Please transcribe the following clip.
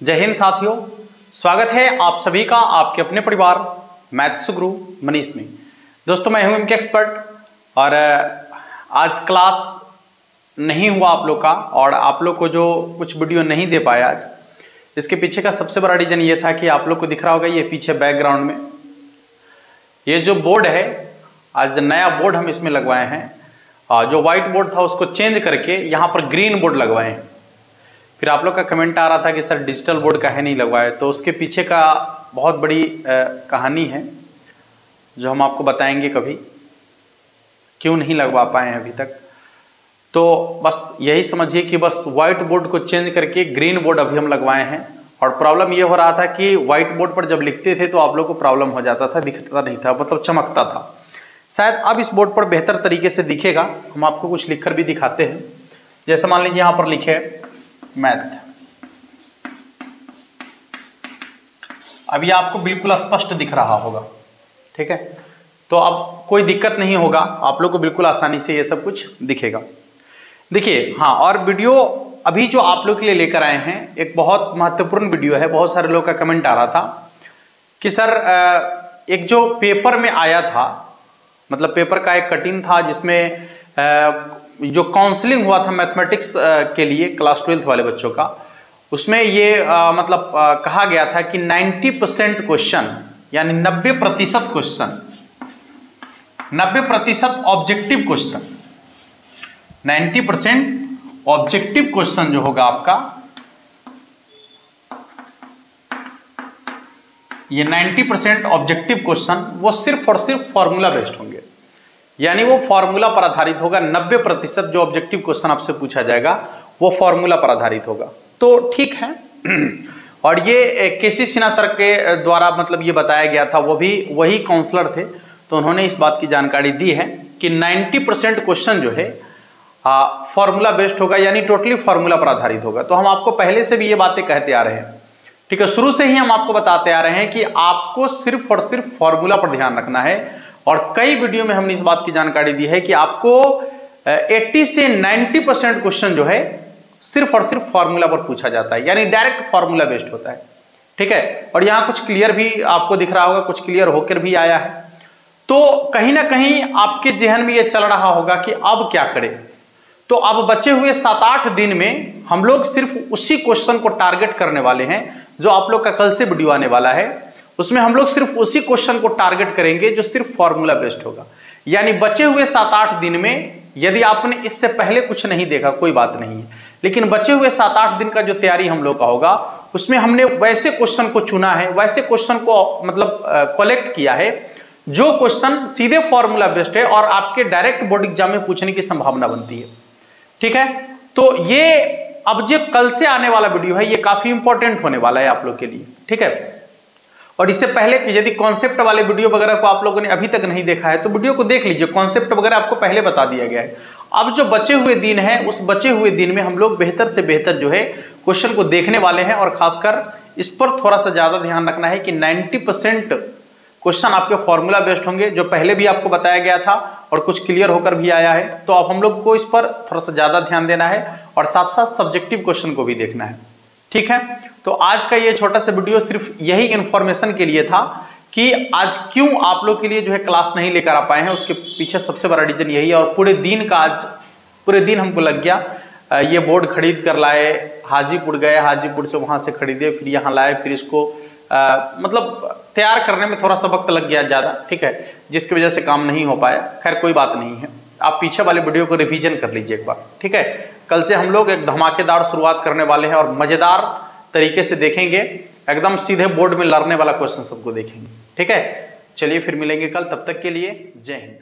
जय हिंद साथियों, स्वागत है आप सभी का आपके अपने परिवार मैथ्स गुरु मनीष में। दोस्तों, मैं हूँ इनके एक्सपर्ट और आज क्लास नहीं हुआ आप लोग का और आप लोग को जो कुछ वीडियो नहीं दे पाया आज, इसके पीछे का सबसे बड़ा रीजन ये था कि आप लोग को दिख रहा होगा ये पीछे बैकग्राउंड में। ये जो बोर्ड है, आज नया बोर्ड हम इसमें लगवाए हैं। जो व्हाइट बोर्ड था उसको चेंज करके यहाँ पर ग्रीन बोर्ड लगवाए हैं। फिर आप लोग का कमेंट आ रहा था कि, सर डिजिटल बोर्ड काहे नहीं लगवाए? तो उसके पीछे का बहुत बड़ी कहानी है, जो हम आपको बताएँगे कभी। क्यों नहीं लगवा पाए हैं अभी तक? तो बस यही समझिए कि बस व्हाइट बोर्ड को चेंज करके ग्रीन बोर्ड अभी हम लगवाए हैं। और प्रॉब्लम ये हो रहा था कि व्हाइट बोर्ड पर जब लिखते थे तो आप लोग को प्रॉब्लम हो जाता था, दिखता नहीं था मतलब चमकता था। शायद अब इस बोर्ड पर बेहतर तरीके से दिखेगा। हम आपको कुछ लिखकर भी दिखाते हैं। जैसे मान लीजिए यहाँ पर लिखे मैथ। अभी आपको बिल्कुल स्पष्ट दिख रहा होगा, ठीक है? तो अब कोई दिक्कत नहीं होगा, आप लोग को बिल्कुल आसानी से ये सब कुछ दिखेगा। देखिए हाँ और वीडियो अभी जो आप लोग के लिए लेकर आए हैं, एक बहुत महत्वपूर्ण वीडियो है। बहुत सारे लोग का कमेंट आ रहा था कि, सर एक जो पेपर में आया था मतलब पेपर का एक कटिंग था जिसमें जो काउंसलिंग हुआ था मैथमेटिक्स के लिए क्लास ट्वेल्थ वाले बच्चों का उसमें ये आ, मतलब आ, कहा गया था कि 90 परसेंट क्वेश्चन यानी 90 प्रतिशत क्वेश्चन 90 प्रतिशत objective question 90 percent objective question जो होगा आपका ये 90 परसेंट ऑब्जेक्टिव क्वेश्चन वो सिर्फ़ और सिर्फ़ फॉर्मूला बेस्ड होंगे। यानी वो फॉर्मूला पर आधारित होगा। 90 प्रतिशत जो ऑब्जेक्टिव क्वेश्चन आपसे पूछा जाएगा, वो फॉर्मूला पर आधारित होगा। तो ठीक है। और ये के सी सिन्हा सर के द्वारा मतलब ये बताया गया था, वो भी वही काउंसलर थे तो उन्होंने इस बात की जानकारी दी है कि 90 परसेंट क्वेश्चन जो है फॉर्मूला बेस्ड होगा, यानी टोटली फॉर्मूला पर आधारित होगा। तो हम आपको पहले से भी ये बातें कहते आ रहे हैं। ठीक है, शुरू से ही हम आपको बताते आ रहे हैं कि आपको सिर्फ़ और सिर्फ़ फॉर्मूला पर ध्यान रखना है। और कई वीडियो में हमने इस बात की जानकारी दी है कि आपको 80 से 90 परसेंट क्वेश्चन जो है, सिर्फ़ और सिर्फ़ फॉर्मूला पर पूछा जाता है। यानी डायरेक्ट फॉर्मूला बेस्ड होता है। ठीक है? और यहाँ कुछ क्लियर भी आपको दिख रहा होगा, कुछ क्लियर होकर भी आया है। तो कहीं ना कहीं आपके जहन में यह चल रहा होगा कि अब क्या करें? तो अब बचे हुए सात आठ दिन में हम लोग सिर्फ़ उसी क्वेश्चन को टारगेट करने वाले हैं, जो आप लोग का कल से वीडियो आने वाला है। उसमें हम लोग सिर्फ़ उसी क्वेश्चन को टारगेट करेंगे जो सिर्फ़ फॉर्मूला बेस्ड होगा। यानी बचे हुए सात आठ दिन में यदि आपने इससे पहले कुछ नहीं देखा, कोई बात नहीं है। लेकिन बचे हुए सात आठ दिन का जो तैयारी हम लोग का होगा, उसमें हमने वैसे क्वेश्चन को चुना है, वैसे क्वेश्चन को मतलब कलेक्ट किया है, जो क्वेश्चन सीधे फॉर्मूला बेस्ड है और आपके डायरेक्ट बोर्ड एग्ज़ाम में पूछने की संभावना बनती है। ठीक है? तो ये, अब जो कल से आने वाला वीडियो है, ये काफ़ी इंपॉर्टेंट होने वाला है आप लोग के लिए। ठीक है? और इससे पहले कि यदि कॉन्सेप्ट वाले वीडियो वगैरह को आप लोगों ने अभी तक नहीं देखा है तो वीडियो को देख लीजिए। कॉन्सेप्ट वगैरह आपको पहले बता दिया गया है। अब जो बचे हुए दिन है, उस बचे हुए दिन में हम लोग बेहतर से बेहतर जो है क्वेश्चन को देखने वाले हैं और खासकर इस पर थोड़ा सा ज़्यादा ध्यान रखना है कि 90 परसेंट क्वेश्चन आपके फॉर्मूला बेस्ड होंगे, जो पहले भी आपको बताया गया था और कुछ क्लियर होकर भी आया है। तो अब हम लोग को इस पर थोड़ा सा ज़्यादा ध्यान देना है और साथ साथ सब्जेक्टिव क्वेश्चन को भी देखना है। ठीक है? तो आज का ये छोटा सा वीडियो सिर्फ़ यही इंफॉर्मेशन के लिए था कि आज क्यों आप लोग के लिए जो है क्लास नहीं लेकर आ पाए हैं। उसके पीछे सबसे बड़ा रीजन यही है और पूरे दिन का आज पूरे दिन हमको लग गया ये बोर्ड खरीद कर लाए हाजीपुर गए हाजीपुर से वहाँ से खरीदे फिर यहाँ लाए फिर इसको आ, मतलब तैयार करने में थोड़ा सा वक्त लग गया ज़्यादा ठीक है? जिसकी वजह से काम नहीं हो पाया। खैर कोई बात नहीं है। आप पीछे वाले वीडियो को रिवीजन कर लीजिए एक बार ठीक है? कल से हम लोग एक धमाकेदार शुरुआत करने वाले हैं और मज़ेदार तरीके से देखेंगे। एकदम सीधे बोर्ड में लड़ने वाला क्वेश्चन सबको देखेंगे। ठीक है? चलिए फिर मिलेंगे कल। तब तक के लिए जय हिंद।